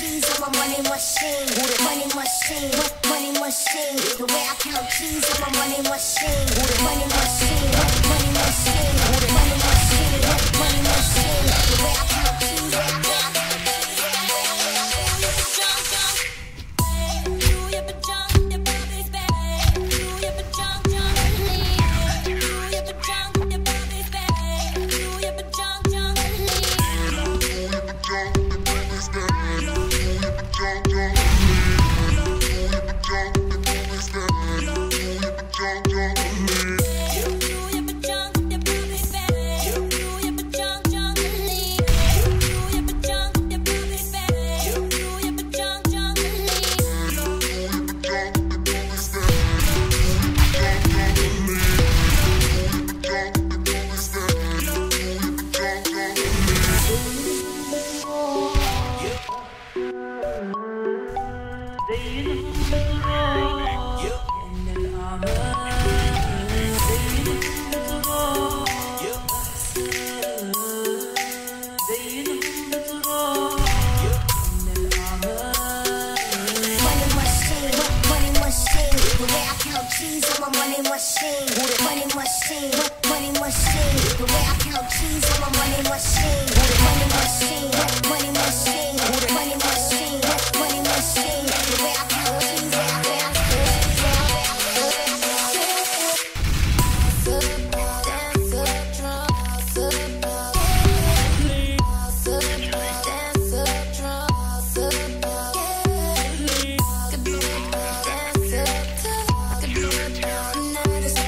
I'm a money machine. Money machine, money machine. The way I count keys, I'm a money machine. Money machine, machine, money machine. The way I count keys, I'm a money machine.